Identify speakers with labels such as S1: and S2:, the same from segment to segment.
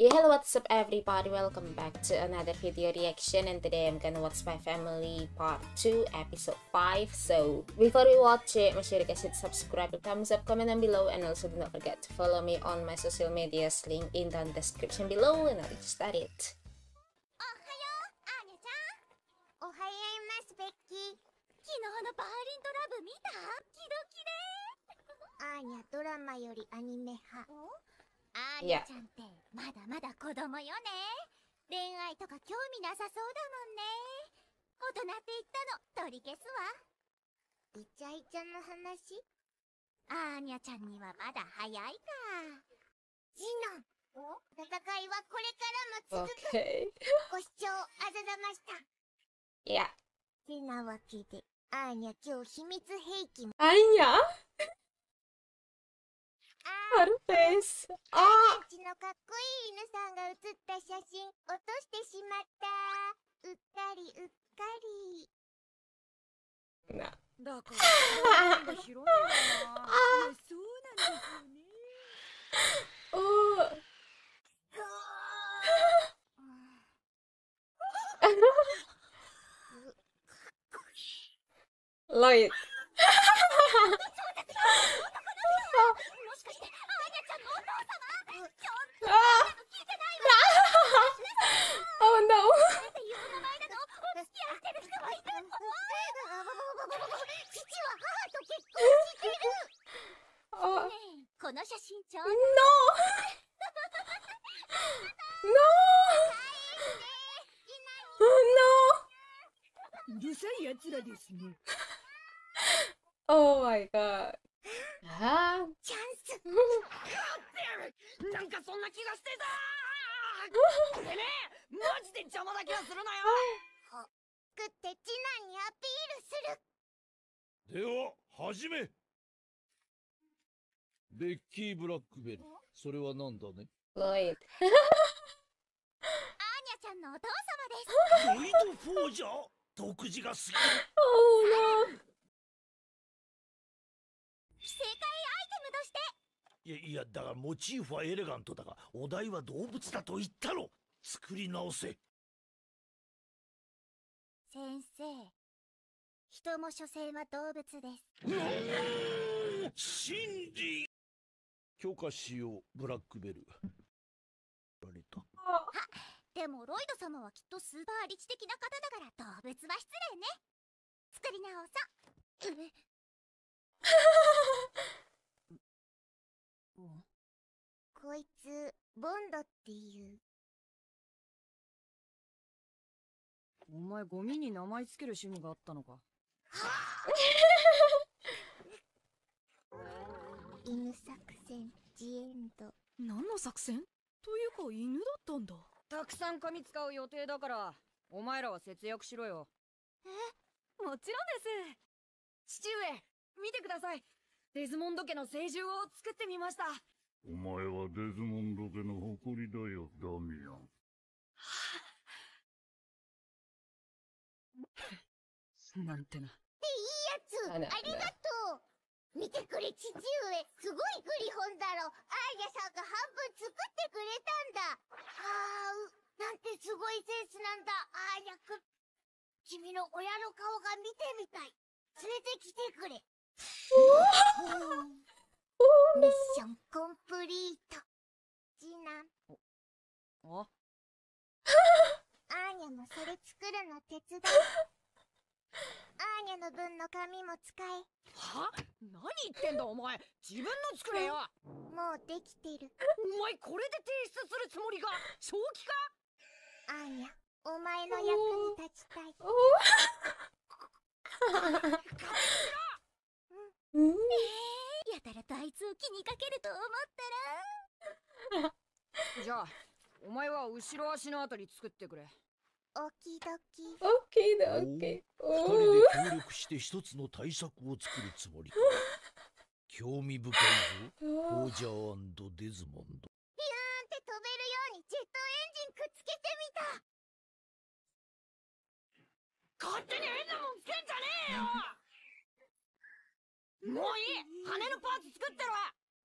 S1: Yeah, hello, what's up everybody? Welcome back to another video reaction and today I'm gonna watch My Family Part 2 Episode 5. So, before we watch it, make sure you guys hit subscribe, thumbs up, comment down below and also do not forget to follow me on my social medias link in the description below and I'll get started.
S2: Becky. 昨日のバーリンドラブ見たキドキねアーニャドラマよりアニメ派アーニャちゃんってまだまだ子供よね。恋愛とか興味なさそうだもんね。大人って言ったの取り消すわ。イチャイチャの話？アーニャちゃんにはまだ早いか。ジノン。戦いはこれからも続く。
S1: Okay.
S2: ご視聴あざざました。
S1: Yeah.
S2: てなわけで、アーニャ今日秘密兵器も。
S1: Anya!
S2: あ
S1: Her face!
S2: ー、
S1: Ah!
S2: うちのかっこいい犬さんが写った写真落としてしまった。うっかりうっかり。
S1: Na.
S3: だからが広いんだな。いやそうなんですよね。
S1: Oh!
S2: う
S1: Lloyd.
S2: もしかして、アーニャちゃんのお父様ちょっと
S1: Ah!
S2: 聞いてない
S1: Oh no!
S2: わっていう名前なのお付き合いしてる人がいるの父は母と結婚してる
S1: Oh
S2: ねえこの写真ちょう
S1: no!
S2: だ
S1: No! Oh
S3: うるさい奴らですね。
S1: no! Oh my god. Ah!
S2: チャンス
S3: なんかそんな気がしてた。てめえ、マジで邪魔だけはするなよ。
S2: 食って次男にアピールする。
S4: では始め。ベッキー・ブラックベルそれは何だね？
S2: アーニャちゃんのお父様です。
S4: ロイド・フォージャー独自が過ぎる。
S1: Oh no!
S2: 世界アイテムとして。
S4: いやいやだがモチーフはエレガントだがお題は動物だと言ったろ作り直せ。
S2: 先生人も所詮は動物です。
S4: うーん真理許可しようブラックベル。られた
S2: でもロイド様はきっとスーパー理知的な方だから動物は失礼ね。作り直そう。え こいつボンドっていう
S3: お前ゴミに名前つける趣味があったのか。
S2: 犬作戦ジエンド
S3: 何の作戦？というか犬だったんだ。たくさん紙使う予定だから、お前らは節約しろよ。え？もちろんです。父上、見てください。デズモンド家の聖獣を作ってみました。
S4: お前はデズモンド家の誇りだよダミアン
S3: なんてな。
S2: いいやつ。ありがとう。見てくれ父上。すごいグリホンだろ。アーニャさんが半分作ってくれたんだ。はーうなんてすごいセンスなんだ。アーニャくん君の親の顔が見てみたい。連れてきてくれ。ミッションコンプリート。次男。
S3: あ
S2: アーニャもそれ作るの手伝う アーニャの分の紙も使え。
S3: は？何言ってんだお前。自分の作れよ
S2: もうできてる。
S3: お前これで提出するつもりが正気か？
S2: アーニャお前の役に立ちたい。
S1: Oh! Mm.
S2: やたらとあいつを気にかけると思った
S3: じゃあお前は後ろ足のあたり作ってくれ
S2: らおきどき
S1: Okay, okay.
S4: 二
S1: Oh.
S4: 人で協力して一つの対策を作るつもりか。興味深いぞ。フォ
S1: Oh.
S4: ージャーデズモンド。
S2: ピューンって飛べるようにジェットエンジンくっつけてみた。
S3: 勝手に変なもんつけんじゃねえよ。もういい。羽のパーツ作ってろ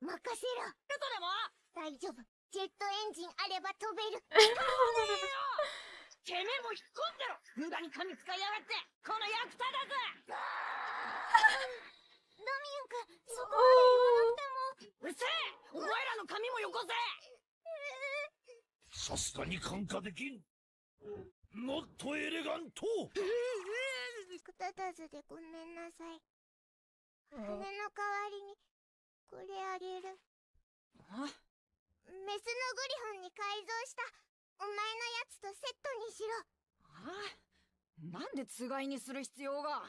S2: 任せろ。
S3: ルトでも。
S2: 大丈夫。ジェットエンジンあれば飛べる
S3: てめえも引っ込んでろ。無駄に髪使いやがって。この役立たず
S2: ダミアン君そこまで言わなくても。
S3: うるせえ。お前らの髪もよこせ。
S4: さすがに感化できん。ノットエレガント。
S2: 役立たずでごめんなさい。羽の代わりにこれあげる。
S3: あ
S2: メスのグリフォンに改造したお前のやつとセットにしろ
S3: あなんでつがいにする必要が？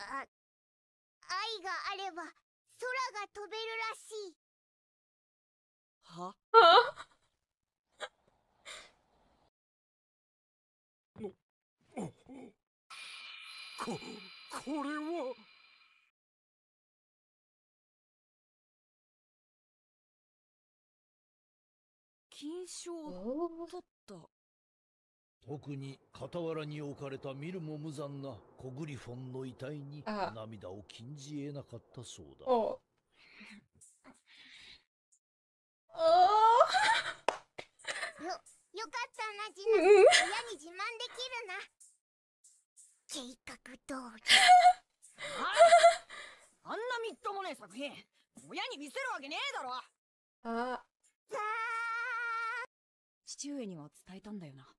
S2: あ愛があれば空が飛べるらしい
S3: は？
S4: こ、これは。
S3: 金賞を
S1: Oh.
S3: 取った
S4: 特に傍らに置かれた見るも無残なコグリフォンの遺体に
S1: あ
S4: 涙を禁じ得なかったそうだ。
S1: Oh. Oh.
S2: よよかったなジナ親に自慢できるな計画通り
S3: あんなみっともねえ作品親に見せるわけねえだろ
S1: Ah.
S2: さあ
S3: 父上には伝えたんだよな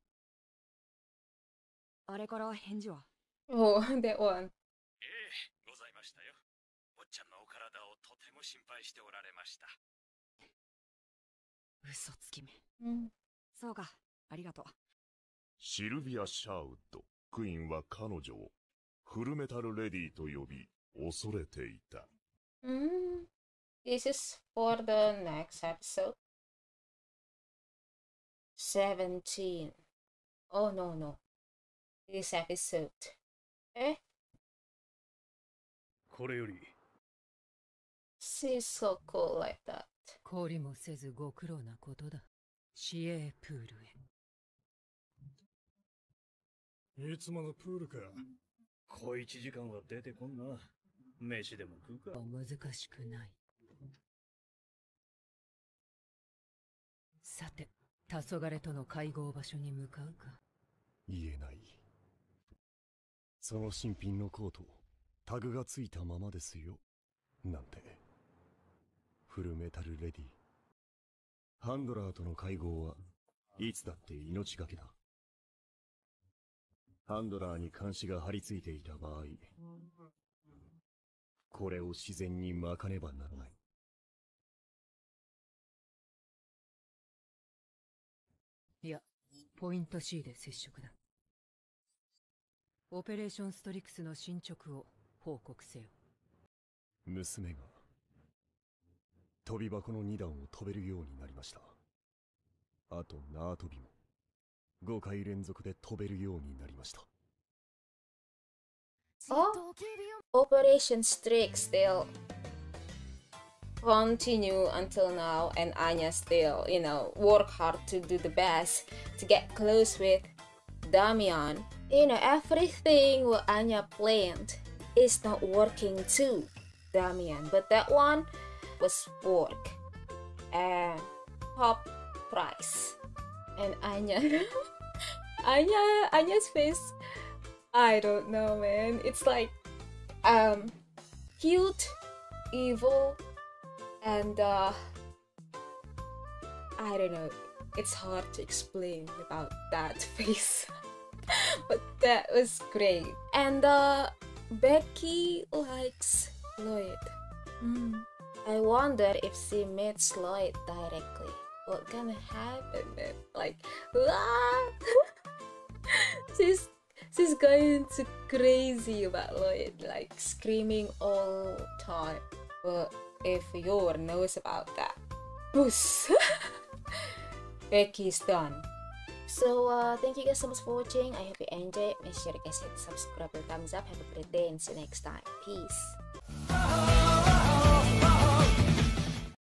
S3: あれから返事は
S1: ？Oh, that one.
S5: ええ、ございましたよ。おっちゃんのお体をとても心配しておられました。
S3: 嘘つきめ
S1: Mm.
S3: そうかありがとう
S6: シルビア・シャーウッド、クイーンは彼女をフルメタルレディと呼び、恐れていた。
S1: Mm. This is for the next episode. 17. Oh no, no. This episode. Eh?
S4: これより、
S1: She's so cool like that.
S7: 懲りもせずご苦労なことだ。市営プールへ。
S8: いつものプールか。
S4: 小一時間は出てこんな。飯でも食うか。
S7: 難しくない。さて、黄昏との会合場所に向かうか。
S8: 言えない。その新品のコート、タグがついたままですよ。なんて。フルメタルレディ。ハンドラーとの会合はいつだって命がけだ。ハンドラーに監視が張り付いていた場合、これを自然に巻かねばならない。
S7: いや、ポイント C で接触だ。オペレーションストリクスの進捗を報告せよ。
S8: 娘が、飛び箱の2段を飛べるようになりました。あと縄跳びも、5回連続で飛べるようになりました。
S1: Oh, Operation Streak still continue until now, and Anya still, you know, work hard to do the best to get close with Damian. You know, everything what Anya planned is not working too, Damian. But that one was work and top price, and Anya, Anya, Anya's face I don't know, man. It's like um cute, evil, and uh I don't know. It's hard to explain about that face. but that was great. And uh Becky likes Lloyd. Mm. I wonder if she meets Lloyd directly. What gonna happen then? Like, ah! she's she's going to crazy about Lloyd, like screaming all time. But if Yor knows about that, boos, Becky's done. So uh, thank you guys so much for watching. I hope you enjoyed. Make sure you guys hit subscribe and thumbs up. Have a great day and see you next time. Peace.